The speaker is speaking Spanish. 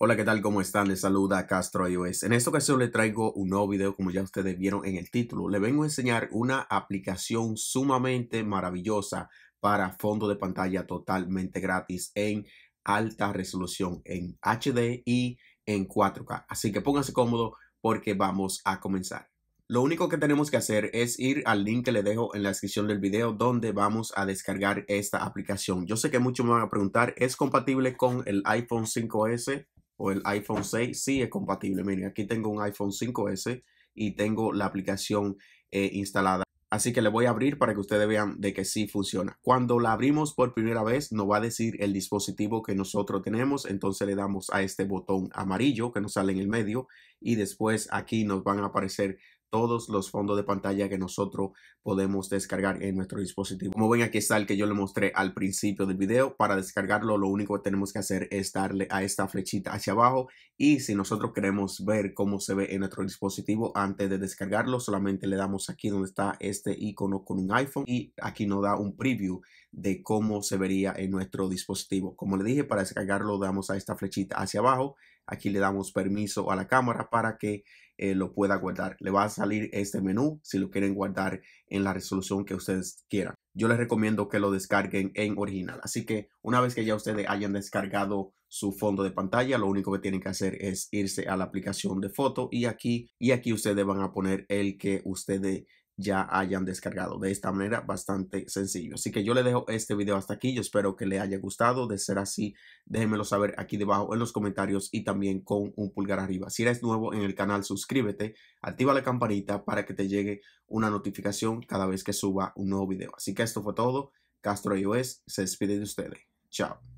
Hola, ¿qué tal? ¿Cómo están? Les saluda Castro iOS. En esta ocasión les traigo un nuevo video, como ya ustedes vieron en el título. Le vengo a enseñar una aplicación sumamente maravillosa para fondo de pantalla totalmente gratis en alta resolución en HD y en 4K. Así que pónganse cómodo porque vamos a comenzar. Lo único que tenemos que hacer es ir al link que le dejo en la descripción del video donde vamos a descargar esta aplicación. Yo sé que muchos me van a preguntar, ¿es compatible con el iPhone 5S o el iPhone 6? Sí, es compatible. Miren, aquí tengo un iPhone 5S y tengo la aplicación eh, instalada. Así que le voy a abrir para que ustedes vean de que sí funciona. Cuando la abrimos por primera vez, nos va a decir el dispositivo que nosotros tenemos. Entonces le damos a este botón amarillo que nos sale en el medio y después aquí nos van a aparecer todos los fondos de pantalla que nosotros podemos descargar en nuestro dispositivo. Como ven aquí está el que yo le mostré al principio del video. Para descargarlo lo único que tenemos que hacer es darle a esta flechita hacia abajo y si nosotros queremos ver cómo se ve en nuestro dispositivo antes de descargarlo solamente le damos aquí donde está este icono con un iPhone y aquí nos da un preview de cómo se vería en nuestro dispositivo. Como le dije para descargarlo damos a esta flechita hacia abajo. Aquí le damos permiso a la cámara para que eh, lo pueda guardar. Le va a salir este menú si lo quieren guardar en la resolución que ustedes quieran. Yo les recomiendo que lo descarguen en original. Así que una vez que ya ustedes hayan descargado su fondo de pantalla, lo único que tienen que hacer es irse a la aplicación de foto y aquí y aquí ustedes van a poner el que ustedes ya hayan descargado. De esta manera, bastante sencillo. Así que yo le dejo este video hasta aquí. Yo espero que le haya gustado. De ser así, déjenmelo saber aquí debajo en los comentarios y también con un pulgar arriba. Si eres nuevo en el canal, suscríbete, activa la campanita para que te llegue una notificación cada vez que suba un nuevo video. Así que esto fue todo. Castro iOS se despide de ustedes. Chao.